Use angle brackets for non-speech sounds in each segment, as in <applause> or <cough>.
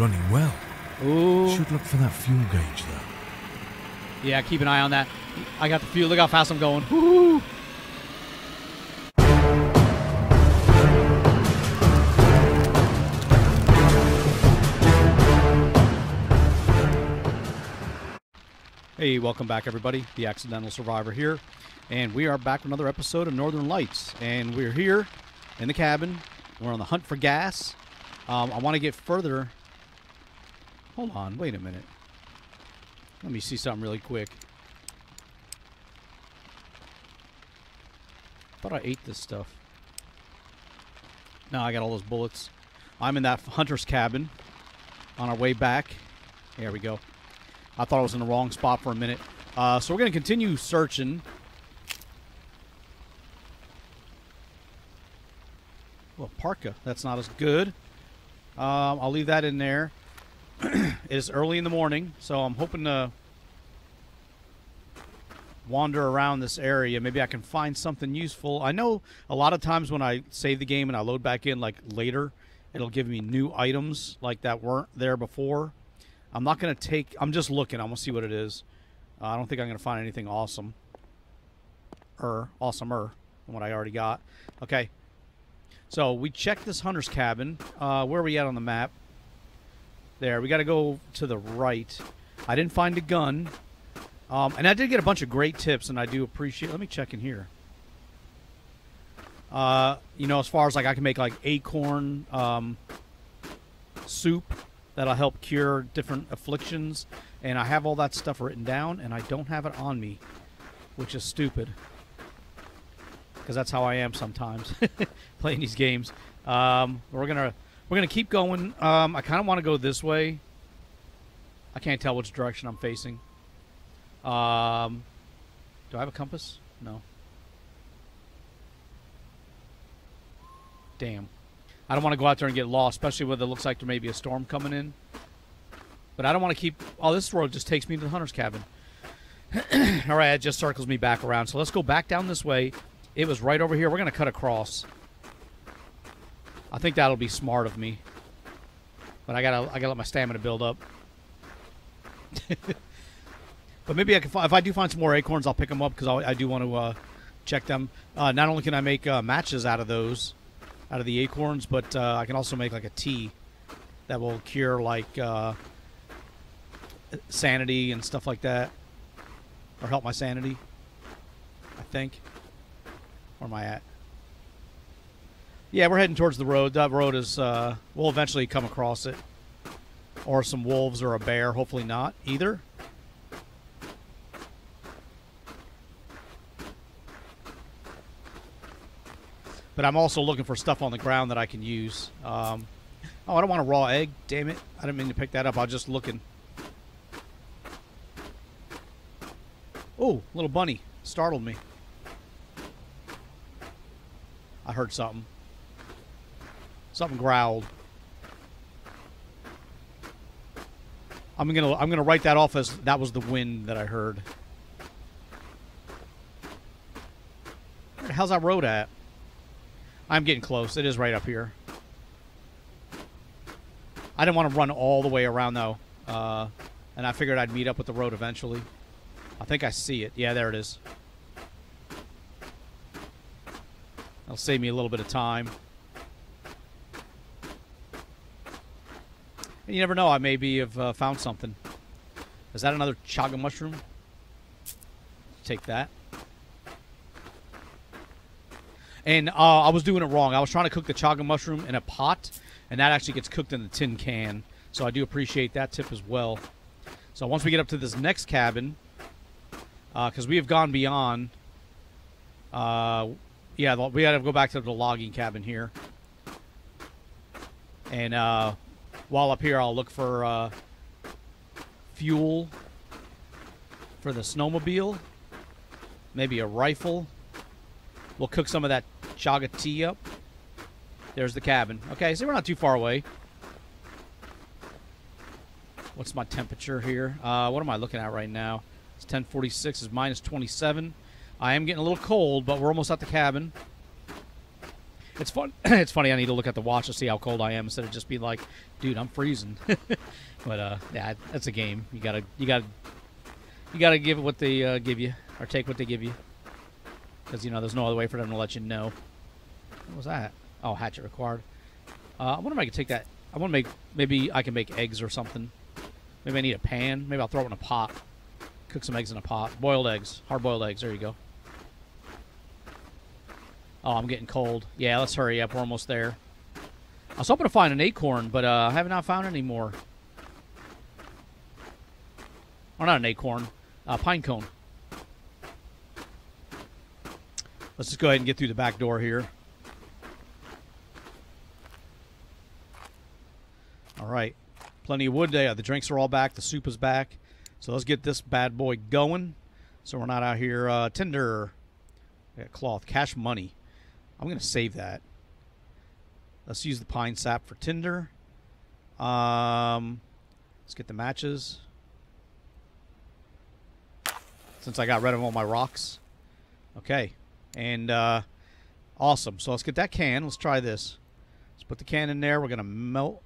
running well. Ooh. Should look for that fuel gauge though. Yeah, keep an eye on that. I got the fuel. Look how fast I'm going. Woo! Hey, welcome back, everybody. The Accidental Survivor here. And we are back with another episode of Northern Lights. And we're here in the cabin. We're on the hunt for gas. Um, I want to get further. Hold on. Wait a minute. Let me see something really quick. Thought I ate this stuff. No, I got all those bullets. I'm in that <laughs> hunter's cabin on our way back. There we go. I thought I was in the wrong spot for a minute. Uh, so we're going to continue searching. Well, parka. That's not as good. Um, I'll leave that in there. It is early in the morning, so I'm hoping to wander around this area. Maybe I can find something useful. I know a lot of times when I save the game and I load back in, like later, it'll give me new items like that weren't there before. I'm not going to take, I'm just looking. I'm going to see what it is. Uh, I don't think I'm going to find anything awesome. Er, awesomer than what I already got. Okay. So we checked this hunter's cabin. Uh, where are we at on the map? There. We got to go to the right. I didn't find a gun. Um, and I did get a bunch of great tips, and I do appreciate. Let me check in here. Uh, you know, as far as like I can make like acorn um, soup that'll help cure different afflictions, and I have all that stuff written down, and I don't have it on me, which is stupid. Because that's how I am sometimes <laughs> playing these games. Um, we're gonna we're gonna keep going. Um, I kind of want to go this way. I can't tell which direction I'm facing. Um, do I have a compass? No. Damn. I don't want to go out there and get lost, especially when it looks like there may be a storm coming in. But I don't want to keep. Oh, this road just takes me to the hunter's cabin. <clears throat> All right, it just circles me back around. So let's go back down this way. It was right over here. We're going to cut across. I think that'll be smart of me. But I gotta, I gotta let my stamina build up. <laughs> But maybe I can. If I do find some more acorns, I'll pick them up because I, do want to uh, check them. Uh, not only can I make uh, matches out of those, out of the acorns, but uh, I can also make like a tea that will cure like uh, sanity and stuff like that, or help my sanity. I think. Where am I at? Yeah, we're heading towards the road. That road is. Uh, we'll eventually come across it, or some wolves or a bear. Hopefully not either. But I'm also looking for stuff on the ground that I can use. Um, oh, I don't want a raw egg. Damn it. I didn't mean to pick that up. I was just looking. Oh, little bunny. Startled me. I heard something. Something growled. I'm gonna I'm gonna write that off as that was the wind that I heard. How's that road at? I'm getting close. It is right up here. I didn't want to run all the way around, though. Uh, and I figured I'd meet up with the road eventually. I think I see it. Yeah, there it is. That'll save me a little bit of time. And you never know. I maybe have uh, found something. Is that another chaga mushroom? Take that. And uh, I was doing it wrong. I was trying to cook the chaga mushroom in a pot, and that actually gets cooked in the tin can. So I do appreciate that tip as well. So once we get up to this next cabin, because uh, we have gone beyond, uh, yeah, we got to go back to the logging cabin here. And uh, while up here, I'll look for uh, fuel for the snowmobile, maybe a rifle. We'll cook some of that chaga tea up. There's the cabin. Okay, so we're not too far away. What's my temperature here? Uh, what am I looking at right now? It's 1046. It's minus 27. I am getting a little cold, but we're almost at the cabin. It's fun. <clears throat> it's funny. I need to look at the watch to see how cold I am instead of just being like, "Dude, I'm freezing." <laughs> but uh, yeah, that's a game. You gotta, you gotta, you gotta give what they uh, give you, or take what they give you, because you know there's no other way for them to let you know. What was that? Oh, hatchet required. Uh, I wonder if I could take that. I want to make. Maybe I can make eggs or something. Maybe I need a pan. Maybe I'll throw it in a pot. Cook some eggs in a pot. Boiled eggs. Hard boiled eggs. There you go. Oh, I'm getting cold. Yeah, let's hurry up. We're almost there. I was hoping to find an acorn, but uh, I have not found any more. Or not an acorn. A pine cone. Let's just go ahead and get through the back door here. All right. Plenty of wood there. The drinks are all back. The soup is back. So let's get this bad boy going. So we're not out here. Uh, tinder. cloth. Cash money. I'm going to save that. Let's use the pine sap for tinder. Um, let's get the matches. Since I got rid of all my rocks. Okay. And uh, awesome. So let's get that can. Let's try this. Let's put the can in there. We're going to melt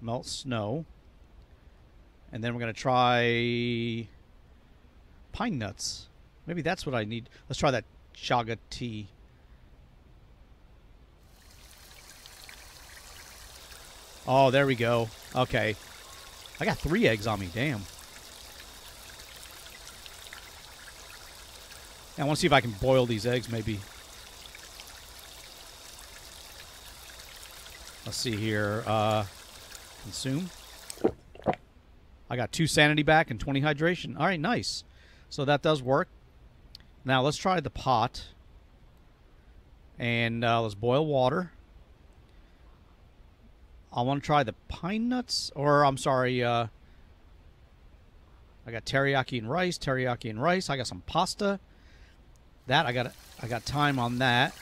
melt snow. And then we're going to try pine nuts. Maybe that's what I need. Let's try that chaga tea. Oh, there we go. Okay. I got three eggs on me. Damn. I want to see if I can boil these eggs, maybe. Let's see here. Uh, consume. I got two sanity back and 20 hydration. All right, nice. So that does work. Now let's try the pot. And uh, let's boil water. I want to try the pine nuts, or I'm sorry, uh, I got teriyaki and rice, teriyaki and rice. I got some pasta. That I got, I got time on that.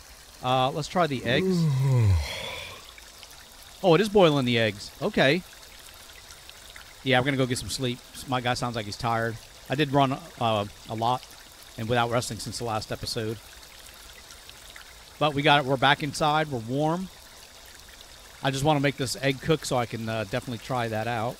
Uh, let's try the eggs. oh, it is boiling the eggs. Okay. Yeah, we're gonna go get some sleep. My guy sounds like he's tired. I did run uh, a lot and without resting since the last episode. But we got it. We're back inside. We're warm. I just want to make this egg cook so I can uh, definitely try that out.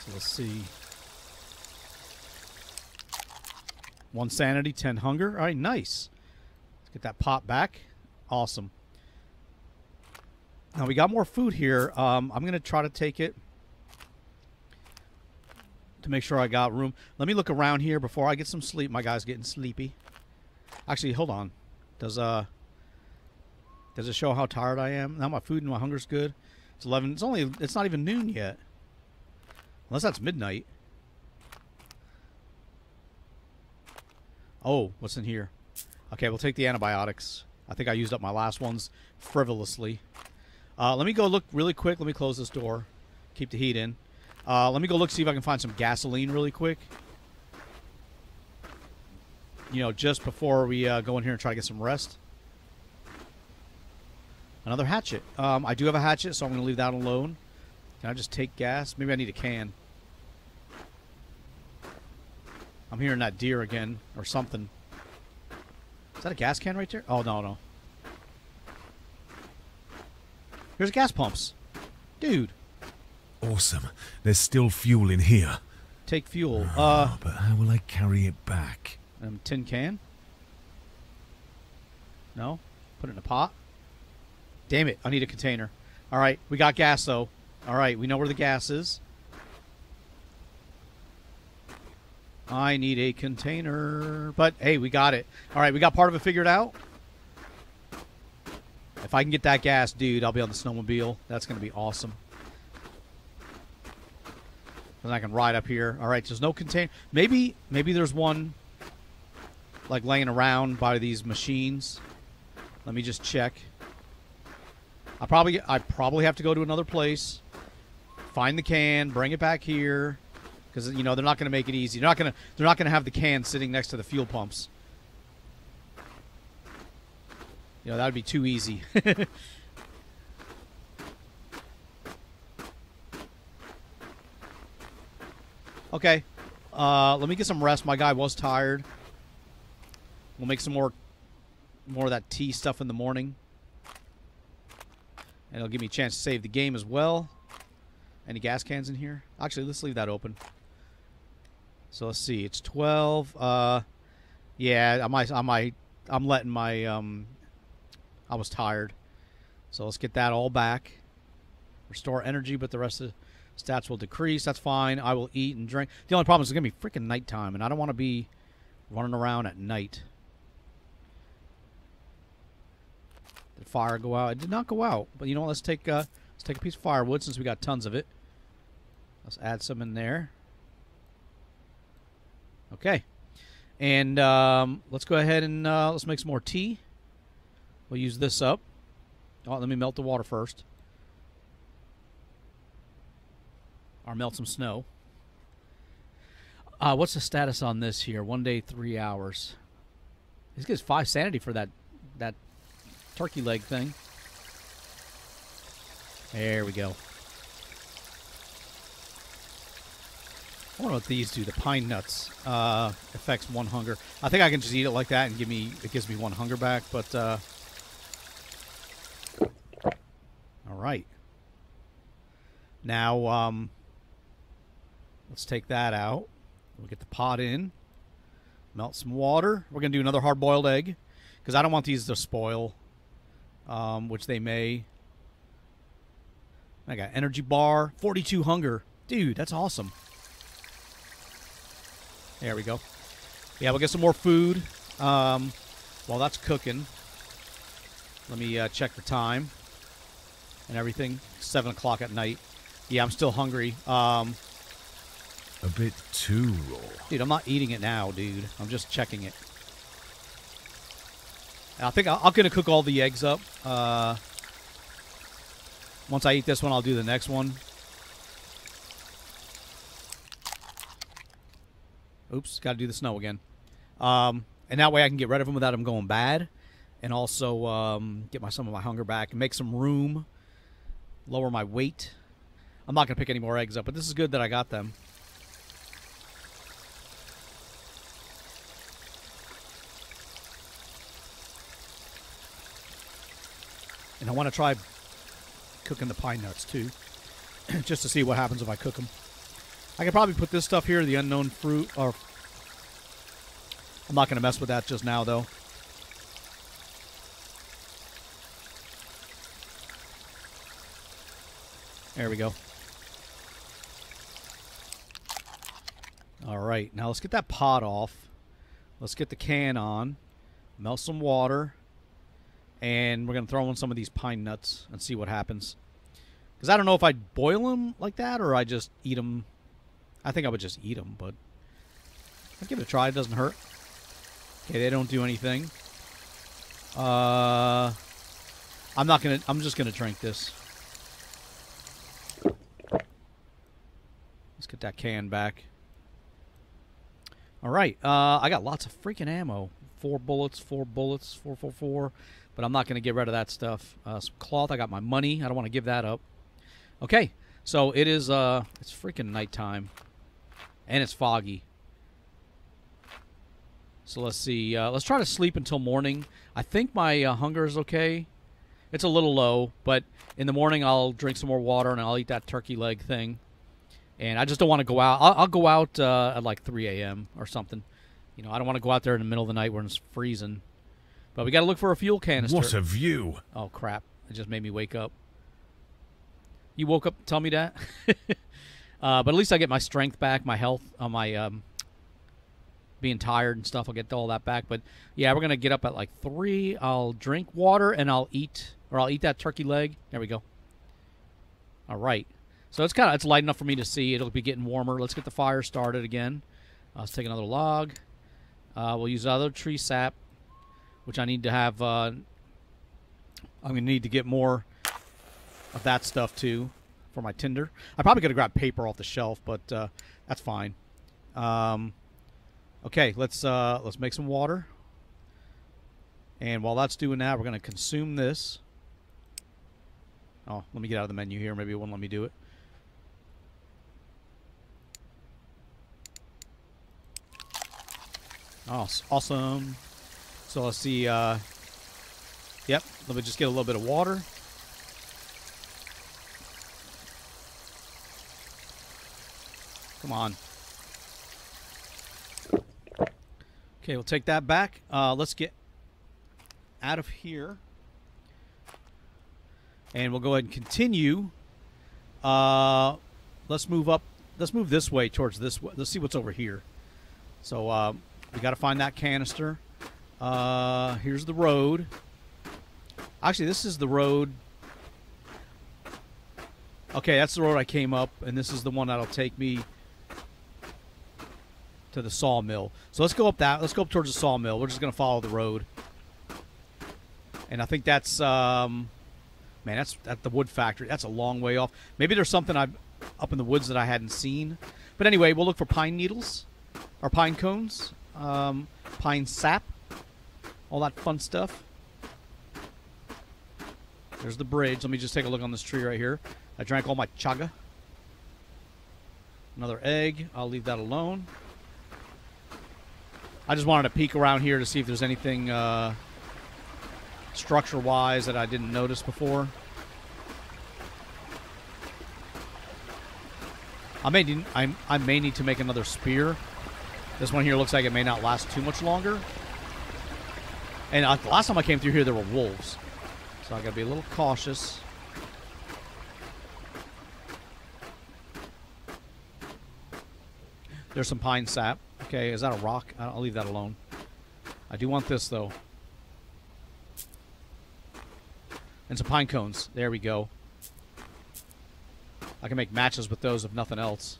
So let's see. One sanity, ten hunger. All right, nice. Let's get that pot back. Awesome. Now we got more food here. Um, I'm going to try to take it to make sure I got room. Let me look around here before I get some sleep. My guy's getting sleepy. Actually, hold on. Does uh does it show how tired I am? Now my food and my hunger's good. It's 11. It's only it's not even noon yet. Unless that's midnight. Oh, what's in here? Okay, we'll take the antibiotics. I think I used up my last ones frivolously. Uh, let me go look really quick. Let me close this door. Keep the heat in. Uh, let me go look, see if I can find some gasoline really quick. You know, just before we uh, go in here and try to get some rest. Another hatchet. Um, I do have a hatchet, so I'm going to leave that alone. Can I just take gas? Maybe I need a can. I'm hearing that deer again, or something. Is that a gas can right there? Oh, no, no. Here's gas pumps. Dude. Awesome. There's still fuel in here. Take fuel. Uh, but how will I carry it back? Um, tin can? No? Put it in a pot? Damn it. I need a container. All right. We got gas, though. All right. We know where the gas is. I need a container. But, hey, we got it. All right. We got part of it figured out. If I can get that gas, dude, I'll be on the snowmobile. That's going to be awesome. And I can ride up here. All right, there's no container. Maybe, maybe there's one like laying around by these machines. Let me just check. I probably, I probably have to go to another place, find the can, bring it back here, because you know they're not going to make it easy. They're not going to, they're not going to have the can sitting next to the fuel pumps. You know, that would be too easy. <laughs> Okay. Uh, let me get some rest. My guy was tired. We'll make some more more of that tea stuff in the morning. And it'll give me a chance to save the game as well. Any gas cans in here? Actually, let's leave that open. So let's see. It's 12. Uh, yeah, I might, I might, I'm letting my, um, I was tired. So let's get that all back. Restore energy, but the rest of the stats will decrease. That's fine. I will eat and drink. The only problem is it's going to be freaking nighttime, and I don't want to be running around at night. Did fire go out? It did not go out. But you know what? Let's take, uh, let's take a piece of firewood since we got tons of it. Let's add some in there. Okay. And um, let's go ahead and uh, let's make some more tea. We'll use this up. Oh, let me melt the water first. Or melt some snow. Uh, what's the status on this here? One day, three hours. This gives five sanity for that that turkey leg thing. There we go. I wonder what these do. The pine nuts uh, affects one hunger. I think I can just eat it like that and give me it gives me one hunger back. But uh, all right. Now um, let's take that out. We'll get the pot in. Melt some water. We're gonna do another hard-boiled egg because I don't want these to spoil, um, which they may. I got energy bar, 42 hunger. Dude, that's awesome. There we go. Yeah, we'll get some more food um, while that's cooking. Let me uh, check the time and everything. 7 o'clock at night. Yeah, I'm still hungry. Um, A bit too raw. dude, I'm not eating it now, dude. I'm just checking it. I think I- I'm going to cook all the eggs up. Uh, once I eat this one, I'll do the next one. Oops, got to do the snow again. Um, and that way I can get rid of them without them going bad, and also um, get my some of my hunger back and make some room, lower my weight. I'm not gonna pick any more eggs up, but this is good that I got them. And I want to try cooking the pine nuts too, <clears throat> just to see what happens if I cook them. I could probably put this stuff here, the unknown fruit, or I'm not going to mess with that just now, though. There we go. All right, now let's get that pot off. Let's get the can on, melt some water, and we're going to throw in some of these pine nuts and see what happens. Because I don't know if I'd boil them like that or I just eat them I think I would just eat them, but I'll give it a try. It doesn't hurt. Okay, they don't do anything. Uh, I'm not gonna. I'm just gonna drink this. Let's get that can back. All right. Uh, I got lots of freaking ammo. Four bullets. Four bullets. Four, four, four. But I'm not gonna get rid of that stuff. Uh, some cloth. I got my money. I don't want to give that up. Okay. So it is. Uh, it's freaking nighttime and it's foggy. So let's see. Uh, let's try to sleep until morning. I think my uh, hunger is okay. It's a little low, but in the morning I'll drink some more water and I'll eat that turkey leg thing. And I just don't want to go out. I'll, I'll go out uh, at like 3 a.m. or something. You know, I don't want to go out there in the middle of the night when it's freezing. But we got to look for a fuel canister. What a view! Oh crap! It just made me wake up. You woke up tell me that. <laughs> uh, but at least I get my strength back, my health, uh, my um, being tired and stuff. I'll get all that back. But yeah, we're gonna get up at like three. I'll drink water and I'll eat, or I'll eat that turkey leg. There we go. All right. So it's kind of it's light enough for me to see. It'll be getting warmer. Let's get the fire started again. Uh, let's take another log. Uh, we'll use other tree sap, which I need to have. Uh, I'm gonna need to get more of that stuff too for my tinder. I probably could have grabbed paper off the shelf, but uh, that's fine. Um, okay, let's uh, let's make some water. And while that's doing that, we're gonna consume this. Oh, let me get out of the menu here. Maybe it won't let me do it. Oh, awesome. So let's see. Uh, yep, let me just get a little bit of water. Come on. Okay, we'll take that back. Uh, let's get out of here. And we'll go ahead and continue. Uh, let's move up. Let's move this way towards this way. Let's see what's over here. So uh, we got to find that canister. Uh, here's the road. Actually, this is the road. Okay, that's the road I came up, and this is the one that'll take me to the sawmill. So let's go up that. Let's go up towards the sawmill. We're just gonna follow the road, and I think that's um, man, that's at the wood factory. That's a long way off. Maybe there's something I up in the woods that I hadn't seen. But anyway, we'll look for pine needles or pine cones, um, pine sap, all that fun stuff. There's the bridge. Let me just take a look on this tree right here. I drank all my chaga. Another egg. I'll leave that alone. I just wanted to peek around here to see if there's anything uh, structure-wise that I didn't notice before. I may I, I may need to make another spear. This one here looks like it may not last too much longer. And uh, last time I came through here, there were wolves. So I gotta be a little cautious. There's some pine sap. Okay, is that a rock? I'll leave that alone. I do want this, though. And some pine cones. There we go. I can make matches with those if nothing else.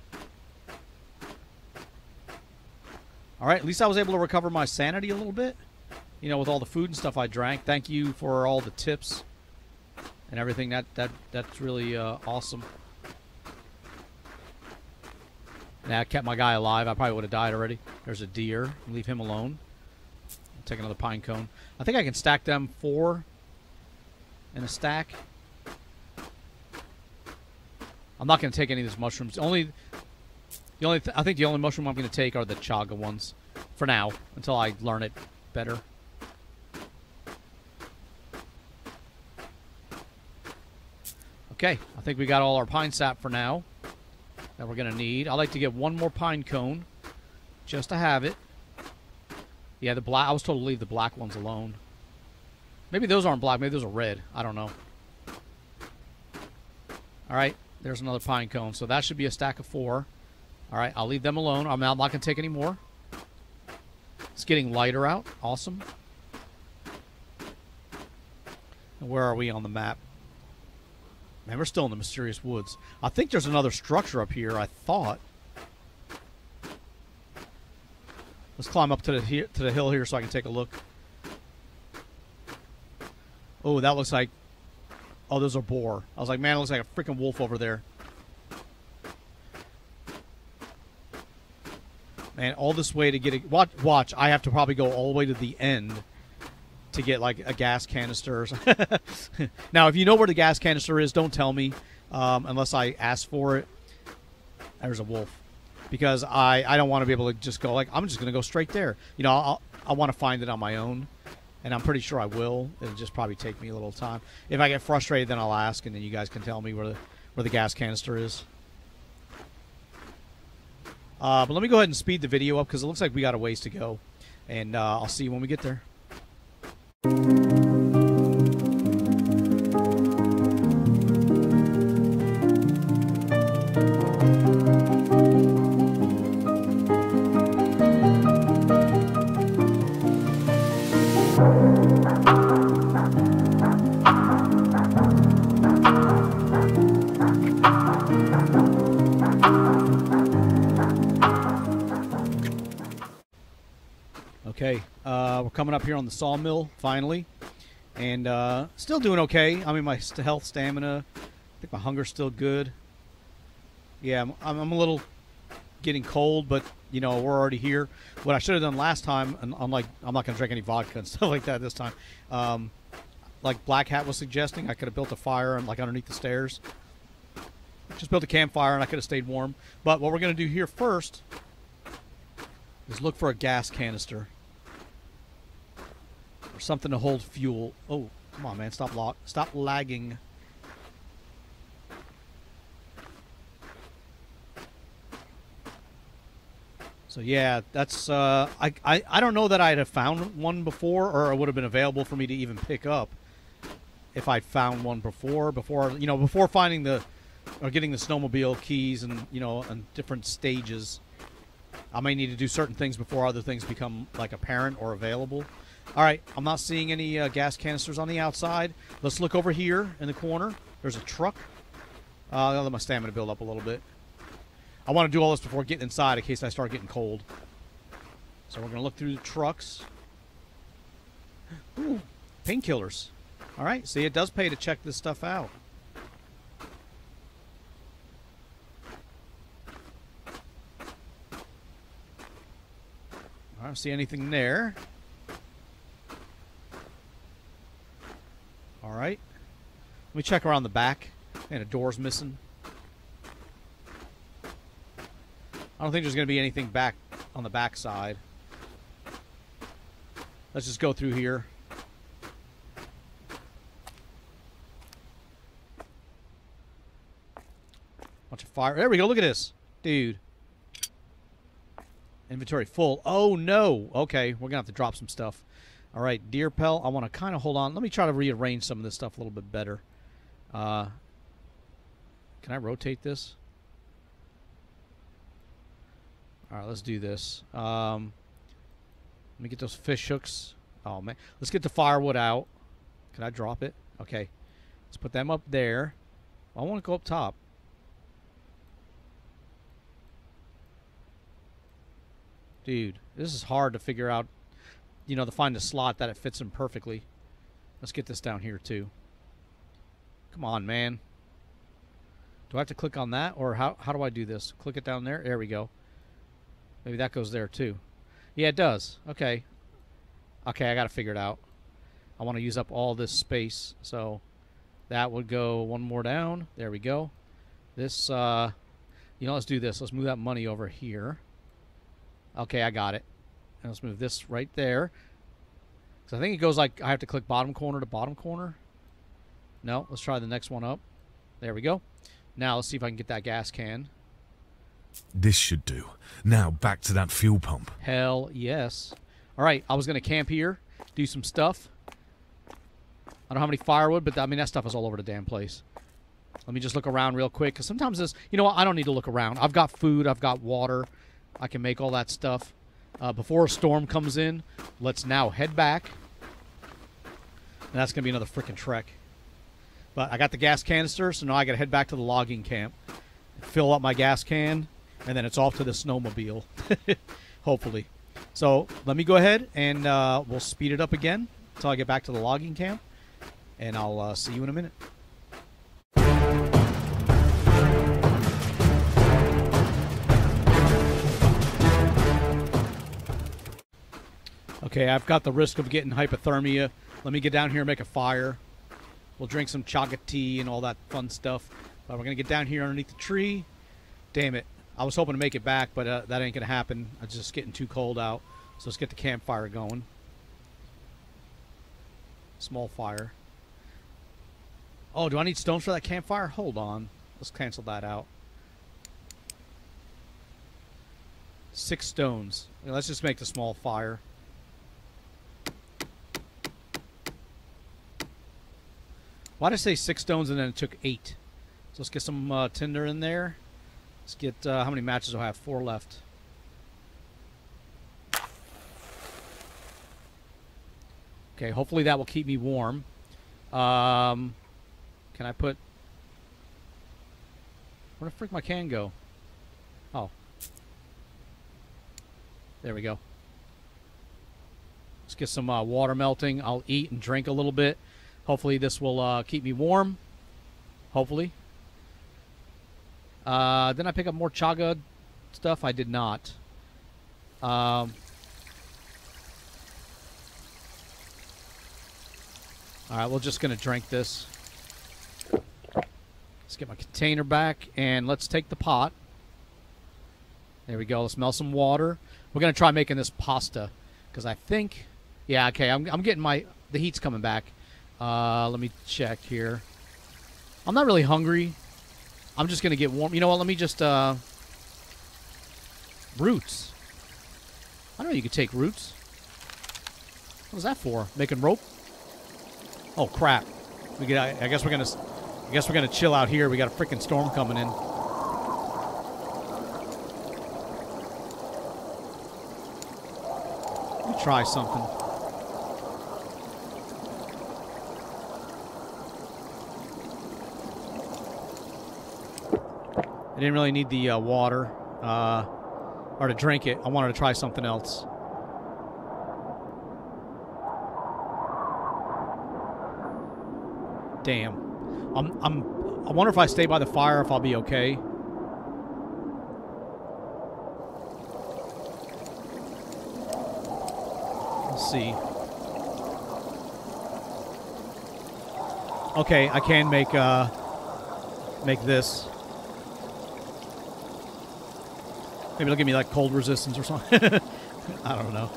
Alright, at least I was able to recover my sanity a little bit. You know, with all the food and stuff I drank. Thank you for all the tips and everything. That that That's really uh, awesome. Yeah, I kept my guy alive. I probably would have died already. There's a deer. Leave him alone. I'll take another pine cone. I think I can stack them four in a stack. I'm not going to take any of these mushrooms. Only the only I think the only mushroom I'm going to take are the chaga ones for now until I learn it better. Okay, I think we got all our pine sap for now that we're going to need. I'd like to get one more pine cone just to have it. Yeah, the black. I was told to leave the black ones alone. Maybe those aren't black. Maybe those are red. I don't know. All right, there's another pine cone. So that should be a stack of four. All right, I'll leave them alone. I'm not, going to take any more. It's getting lighter out. Awesome. And where are we on the map? Man, we're still in the mysterious woods. I think there's another structure up here. I thought. Let's climb up to the to the hill here so I can take a look. Oh, that looks like. Oh, those are boar. I was like, man, it looks like a freaking wolf over there. Man, all this way to get it. Watch, watch. I have to probably go all the way to the end to get like a gas canister. <laughs> now, if you know where the gas canister is, don't tell me um, unless I ask for it. There's a wolf because I I don't want to be able to just go like I'm just gonna go straight there. You know, I'll, I want to find it on my own, and I'm pretty sure I will. It'll just probably take me a little time. If I get frustrated, then I'll ask, and then you guys can tell me where the where the gas canister is. Uh, but let me go ahead and speed the video up because it looks like we got a ways to go, and uh, I'll see you when we get there. Coming up here on the sawmill finally, and uh, still doing okay. I mean, my health, stamina, I think my hunger's still good. Yeah, I'm, I'm a little getting cold, but you know we're already here. What I should have done last time, and I'm like, I'm not going to drink any vodka and <laughs> stuff like that this time. Um, like Black Hat was suggesting, I could have built a fire and like underneath the stairs. Just built a campfire and I could have stayed warm. But what we're going to do here first is look for a gas canister something to hold fuel. Oh, come on, man! Stop. Stop lagging. So yeah, that's uh, I, I I don't know that I'd have found one before, or it would have been available for me to even pick up if I'd found one before. Before you know, before finding the or getting the snowmobile keys and you know, and different stages. I may need to do certain things before other things become like apparent or available. All right, I'm not seeing any uh, gas canisters on the outside. Let's look over here in the corner. There's a truck. Uh, I'll let my stamina build up a little bit. I want to do all this before getting inside in case I start getting cold. So we're going to look through the trucks. <gasps> Ooh, painkillers. All right, see, it does pay to check this stuff out. I don't see anything there. All right. Let me check around the back. And a door's missing. I don't think there's going to be anything back on the back side. Let's just go through here. Bunch of fire. There we go. Look at this. Dude. Inventory full. Oh, no. Okay, we're going to have to drop some stuff. All right, deer pelt. I want to kind of hold on. Let me try to rearrange some of this stuff a little bit better. Uh, can I rotate this? All right, let's do this. Um, let me get those fish hooks. Oh, man. Let's get the firewood out. Can I drop it? Okay. Let's put them up there. I want to go up top. Dude, this is hard to figure out, you know, to find a slot that it fits in perfectly. Let's get this down here, too. Come on, man. Do I have to click on that, or how, how do I do this? Click it down there. There we go. Maybe that goes there too. Yeah, it does. Okay. Okay, I got to figure it out. I want to use up all this space, so that would go one more down. There we go. This, uh, you know, let's do this. Let's move that money over here. Okay, I got it. And let's move this right there. So I think it goes like I have to click bottom corner to bottom corner. No, let's try the next one up. There we go. Now let's see if I can get that gas can. This should do. Now back to that fuel pump. Hell yes. All right, I was going to camp here, do some stuff. I don't have any firewood, but I mean, that stuff is all over the damn place. Let me just look around real quick, because sometimes this, you know what, I don't need to look around. I've got food, I've got water. I can make all that stuff. Uh, before a storm comes in, let's now head back. And that's going to be another freaking trek. But I got the gas canister, so now I got to head back to the logging camp. Fill up my gas can, and then it's off to the snowmobile, <laughs> hopefully. So let me go ahead and uh, we'll speed it up again until I get back to the logging camp, and I'll uh, see you in a minute. Okay, I've got the risk of getting hypothermia. Let me get down here and make a fire. We'll drink some chaga tea and all that fun stuff. But we're going to get down here underneath the tree. Damn it. I was hoping to make it back, but uh, that ain't going to happen. It's just getting too cold out. So let's get the campfire going. Small fire. Oh, do I need stones for that campfire? Hold on. Let's cancel that out. Six stones. Let's just make the small fire. Why did I say six stones and then it took eight? So let's get some uh, tinder in there. Let's get, uh, how many matches do I have? Four left. Okay, hopefully that will keep me warm. Um, can I put... Where the frick my can go? Oh. There we go. Let's get some uh, water melting. I'll eat and drink a little bit. Hopefully this will uh, keep me warm. Hopefully. Uh, then I pick up more chaga stuff. I did not. Um, all right, we're just going to drink this. Let's get my container back, and let's take the pot. There we go. Let's smell some water. We're gonna try making this pasta because I think, yeah, okay. I'm I'm getting my the heat's coming back. Uh, let me check here. I'm not really hungry. I'm just gonna get warm. You know what? Let me just uh, roots. I don't know you could take roots. What was that for? Making rope? Oh crap! We get. I, I guess we're gonna. I guess we're gonna chill out here. We got a freaking storm coming in. Let me try something. Didn't really need the uh, water uh, or to drink it. I wanted to try something else. Damn. I'm I'm I wonder if I stay by the fire if I'll be okay. Let's see. Okay, I can make uh make this. Maybe it'll give me like cold resistance or something. <laughs> I don't know.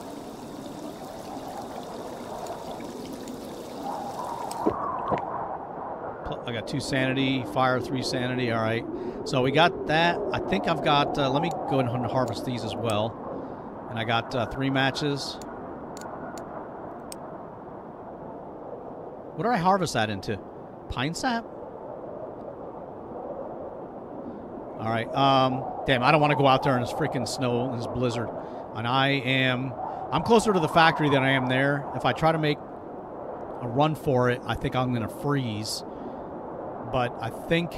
I got two sanity, fire three sanity. All right. So we got that. I think I've got. Uh, let me go and harvest these as well. And I got uh, three matches. What did I harvest that into? Pine sap? All right. Um, damn, I don't want to go out there in this freaking snow and this blizzard. And I am, I'm closer to the factory than I am there. If I try to make a run for it, I think I'm going to freeze. But I think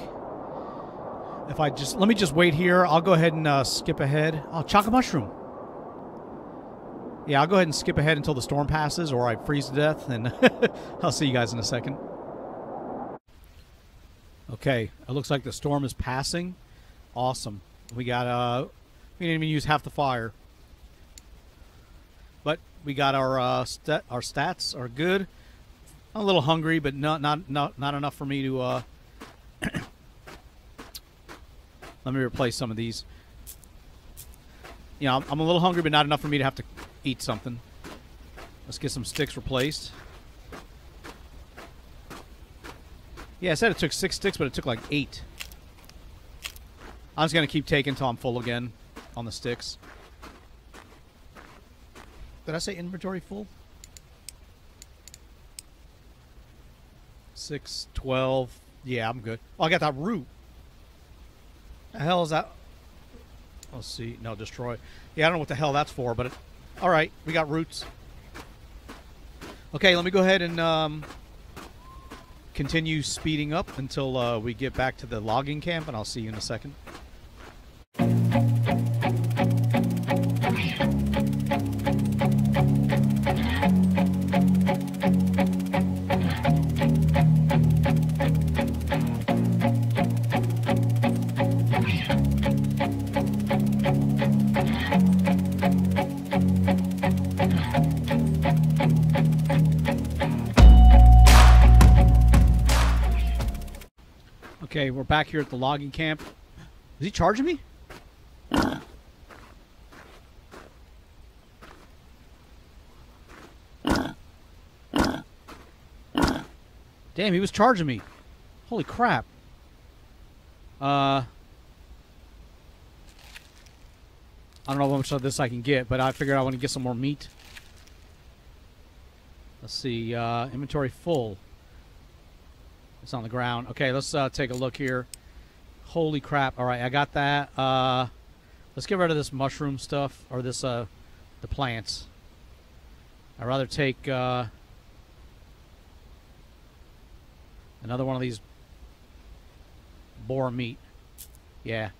if I just, let me just wait here. I'll go ahead and uh, skip ahead. I'll Oh, chocolate mushroom. Yeah, I'll go ahead and skip ahead until the storm passes or I freeze to death, and <laughs> I'll see you guys in a second. Okay, it looks like the storm is passing. Awesome. We got uh we didn't even use half the fire. But we got our uh stat our stats are good. I'm a little hungry, but not not not not enough for me to uh <coughs> Let me replace some of these. You know, I'm, I'm a little hungry, but not enough for me to have to eat something. Let's get some sticks replaced. Yeah, I said it took six sticks, but it took like eight. I'm just gonna keep taking until I'm full again on the sticks. Did I say inventory full? Six, twelve. Yeah, I'm good. Oh, I got that root. The hell is that? Let's see. No, destroy. Yeah, I don't know what the hell that's for, but it, all right, we got roots. Okay, let me go ahead and um, continue speeding up until uh, we get back to the logging camp, and I'll see you in a second. Back here at the logging camp. Is he charging me? Damn, he was charging me. Holy crap. Uh I don't know how much of this I can get, but I figured I want to get some more meat. Let's see, uh, inventory full. It's on the ground. Okay, let's uh, take a look here. Holy crap! All right, I got that. Uh, let's get rid of this mushroom stuff or this uh, the plants. I'd rather take uh, another one of these boar meat. Yeah.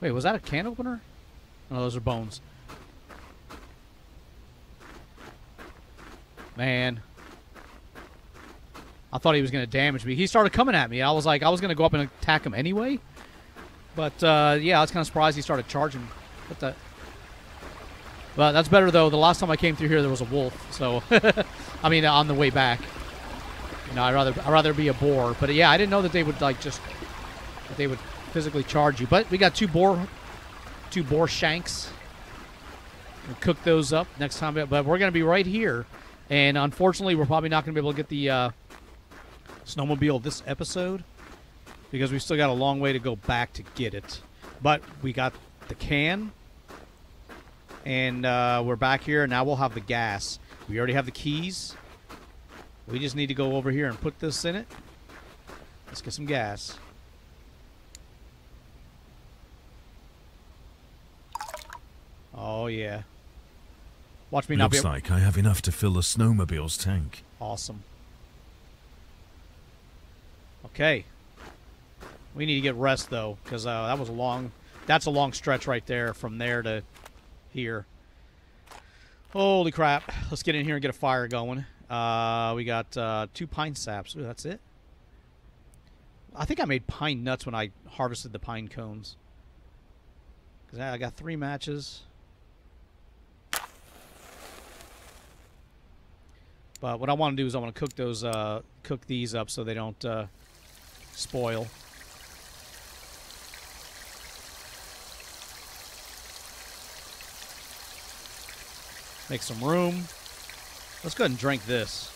Wait, was that a can opener? No, those are bones. Man. I thought he was going to damage me. He started coming at me. I was like, I was going to go up and attack him anyway. But, uh, yeah, I was kind of surprised he started charging. What the? But that's better, though. The last time I came through here, there was a wolf. So, <laughs> I mean, on the way back. You know, I'd rather, I'd rather be a boar. But, yeah, I didn't know that they would, like, just, that they would physically charge you. But we got two boar two boar shanks. We'll cook those up next time, but we're going to be right here. And unfortunately, we're probably not going to be able to get the uh, snowmobile this episode because we still got a long way to go back to get it. But we got the can, and uh, we're back here. Now we'll have the gas. We already have the keys. We just need to go over here and put this in it. Let's get some gas. Oh, yeah. Watch me not be Looks like I have enough to fill the snowmobile's tank. Awesome. Okay. We need to get rest though, because uh, that was a long. That's a long stretch right there from there to here. Holy crap! Let's get in here and get a fire going. Uh, we got uh, two pine saps. Ooh, that's it. I think I made pine nuts when I harvested the pine cones. Cause I I got three matches. But what I want to do is I want to cook those, uh, cook these up so they don't uh, spoil. Make some room. Let's go ahead and drink this.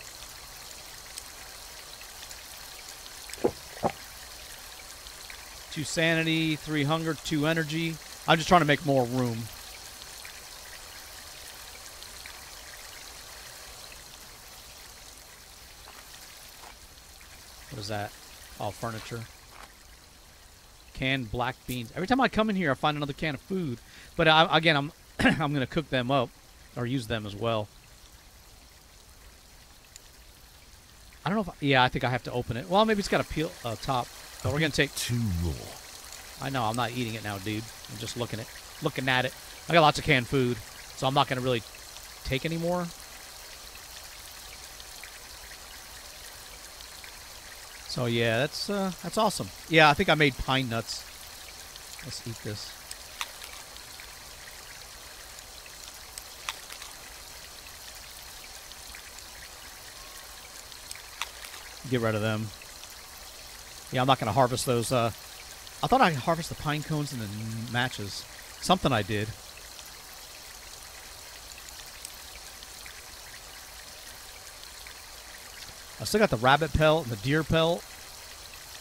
Two sanity, three hunger, two energy. I'm just trying to make more room. What is that? Oh, furniture. Canned black beans. Every time I come in here, I find another can of food. But I, again, I'm <clears throat> I'm gonna cook them up or use them as well. I don't know if. I, yeah, I think I have to open it. Well, maybe it's got a peel uh, top. But we're gonna take. two raw. I know I'm not eating it now, dude. I'm just looking at looking at it. I got lots of canned food, so I'm not gonna really take any more. So yeah, that's uh, that's awesome. Yeah, I think I made pine nuts. Let's eat this. Get rid of them. Yeah, I'm not gonna harvest those. Uh, I thought I could harvest the pine cones and the matches. Something I did. Still got the rabbit pelt and the deer pelt.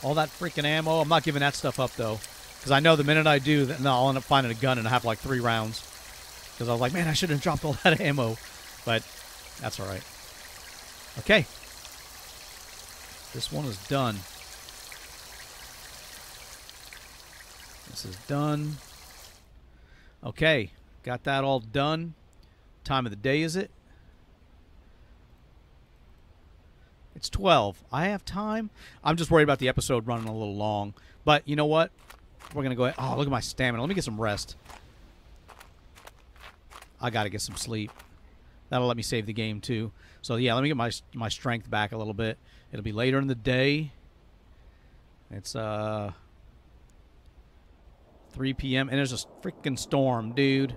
All that freaking ammo. I'm not giving that stuff up though, because I know the minute I do, then I'll end up finding a gun and I have like three rounds. Because I was like, man, I should have dropped all <laughs> that ammo, but that's all right. Okay, this one is done. This is done. Okay, got that all done. Time of the day is it? It's 12. I have time. I'm just worried about the episode running a little long. But you know what? We're going to go ahead. Oh, look at my stamina. Let me get some rest. I got to get some sleep. That'll let me save the game too. So yeah, let me get my my strength back a little bit. It'll be later in the day. It's uh 3 p.m. and there's a freaking storm, dude.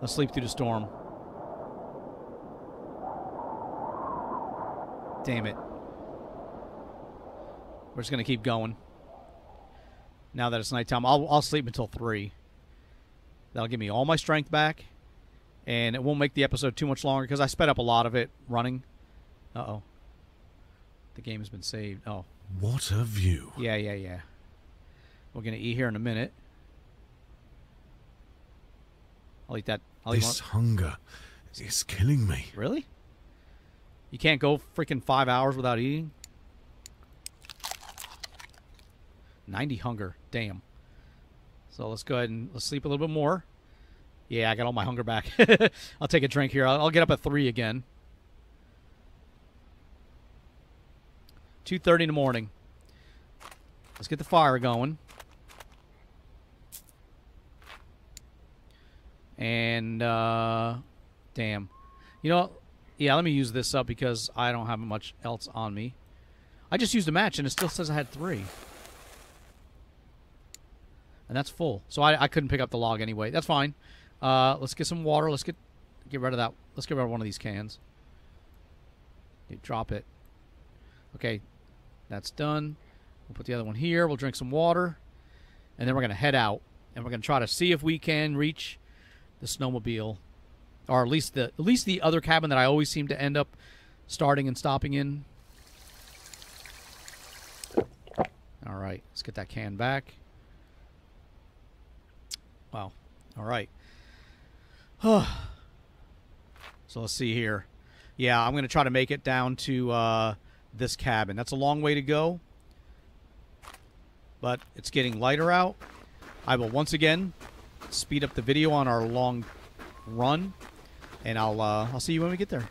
Let's sleep through the storm. Damn it. We're just gonna keep going. Now that it's nighttime, I'll I'll sleep until three. That'll give me all my strength back, and it won't make the episode too much longer because I sped up a lot of it running. Uh oh. The game has been saved. Oh. What a view. Yeah, yeah, yeah. We're gonna eat here in a minute. I'll eat that. I'll This one. hunger is killing me. Really? You can't go freaking five hours without eating? 90 hunger. Damn. So let's go ahead and let's sleep a little bit more. Yeah, I got all my hunger back. <laughs> I'll take a drink here. I'll, I'll get up at 3 again. 2.30 in the morning. Let's get the fire going. And, uh, damn. You know, yeah, let me use this up because I don't have much else on me. I just used a match and it still says I had three. And that's full. So I, I couldn't pick up the log anyway. That's fine. Uh, let's get some water. Let's get get rid of that. Let's get rid of one of these cans. You drop it. Okay, that's done. We'll put the other one here. We'll drink some water. And then we're to head out. and we're to try to see if we can reach the snowmobile, or at least the at least the other cabin that I always seem to end up starting and stopping in. All right, let's get that can back. Wow. All right. so let's see here. Yeah, I'm going to try to make it down to uh, this cabin. That's a long way to go, but it's getting lighter out. I will once again speed up the video on our long run, and I'll uh, I'll see you when we get there.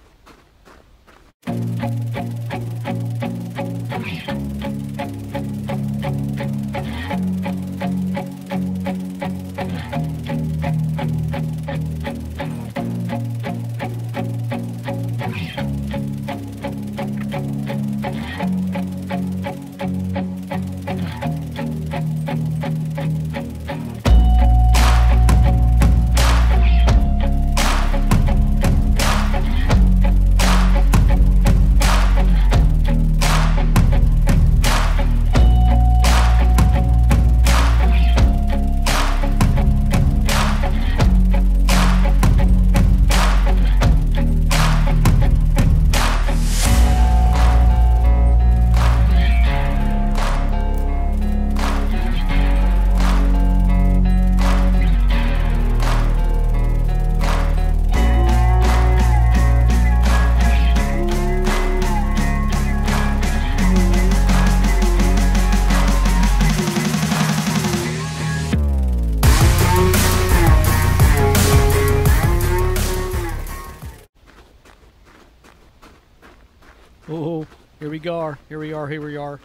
We go. Here we are. Here we are.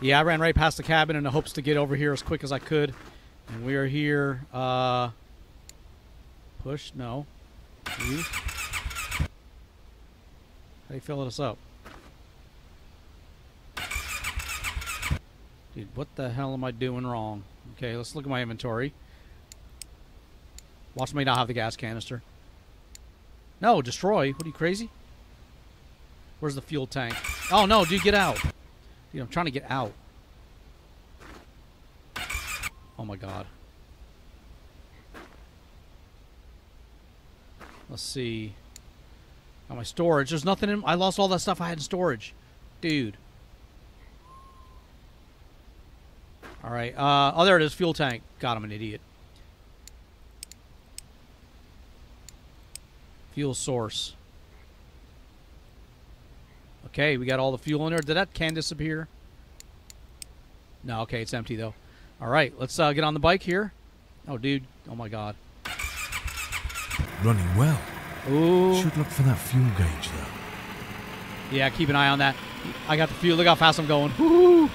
Yeah, I ran right past the cabin in the hopes to get over here as quick as I could. And we are here. Uh, push? No. Leave. How you filling us up? Dude, what the hell am I doing wrong? Okay, let's look at my inventory. Watch me not have the gas canister. No, destroy. What are you, crazy? Where's the fuel tank? Oh, no, dude, get out. Dude, I'm trying to get out. Oh, my God. Let's see. Got my storage. There's nothing in... I lost all that stuff I had in storage. Dude. All right. Uh, oh, there it is. Fuel tank. God, I'm an idiot. Fuel source. Okay, we got all the fuel in there. Did that can disappear? No, okay, it's empty though. All right, let's uh, get on the bike here. Oh, dude. Oh my God. Running well. Ooh. Should look for that fuel gauge, though. Yeah, keep an eye on that. I got the fuel. Look how fast I'm going. Woo!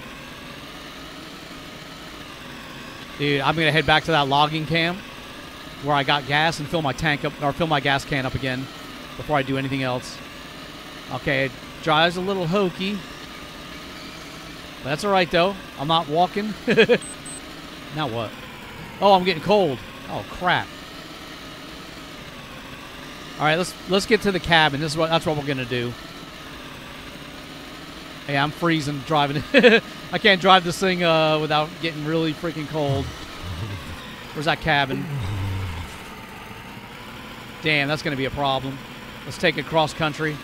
Dude, I'm gonna head back to that logging camp where I got gas and fill my tank up, or fill my gas can up again before I do anything else. Okay, drives a little hokey. That's all right though. I'm not walking. <laughs> now what? Oh, I'm getting cold. Oh crap. All right, let's let's get to the cabin. This is what that's what we're gonna do. Hey, I'm freezing driving. <laughs> I can't drive this thing uh, without getting really freaking cold. Where's that cabin? Damn, that's gonna be a problem. Let's take it cross country.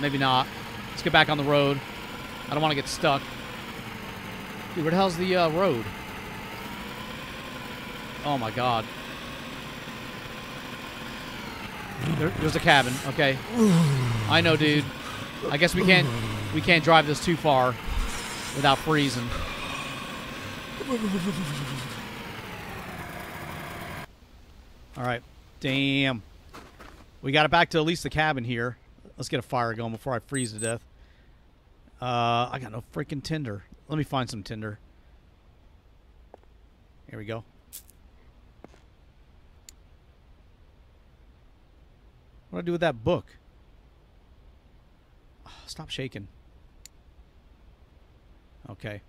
Maybe not. Let's get back on the road. I don't want to get stuck. Dude, where the hell's the uh, road? Oh my god. There, there's a cabin. Okay. I know, dude. I guess we can't we can't drive this too far without freezing. All right. Damn. We got it back to at least the cabin here. Let's get a fire going before I freeze to death. Uh, I got no freaking tinder. Let me find some tinder. Here we go. What do I do with that book? Oh, <sighs> stop shaking. Okay.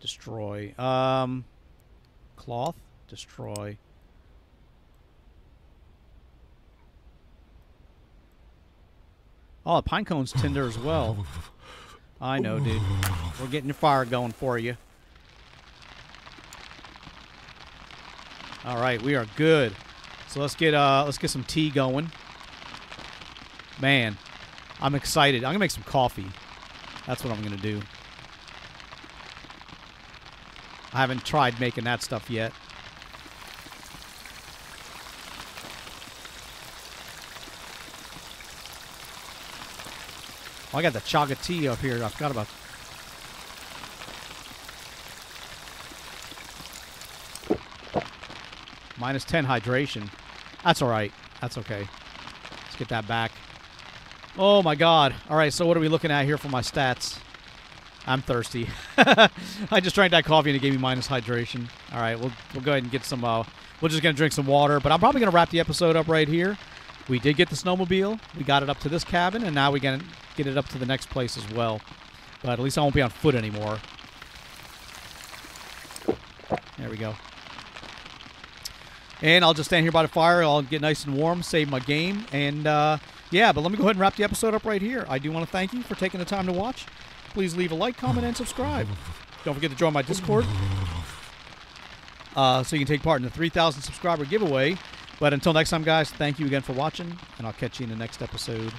Destroy. Um, cloth. Destroy. Oh, the pine cone's tinder as well. I know, dude. We're getting your fire going for you. All right, we are good. So let's get uh let's get some tea going. Man, I'm excited. I'm gonna make some coffee. That's what I'm gonna do. I haven't tried making that stuff yet. Oh, I got the chaga tea up here. I forgot about. Minus 10 hydration. That's all right. That's okay. Let's get that back. Oh my god. All right, so what are we looking at here for my stats? I'm thirsty. <laughs> I just drank that coffee and it gave me minus hydration. All right, we'll we'll go ahead and get some. Uh, we're just gonna drink some water, but I'm probably gonna wrap the episode up right here. We did get the snowmobile. We got it up to this cabin, and now we gotta get it up to the next place as well. But at least I won't be on foot anymore. There we go. And I'll just stand here by the fire. I'll get nice and warm, save my game, and uh, yeah. But let me go ahead and wrap the episode up right here. I do want to thank you for taking the time to watch. Please leave a like, comment, and subscribe. Don't forget to join my Discord uh, so you can take part in the 3,000 subscriber giveaway. But until next time, guys, thank you again for watching, and I'll catch you in the next episode.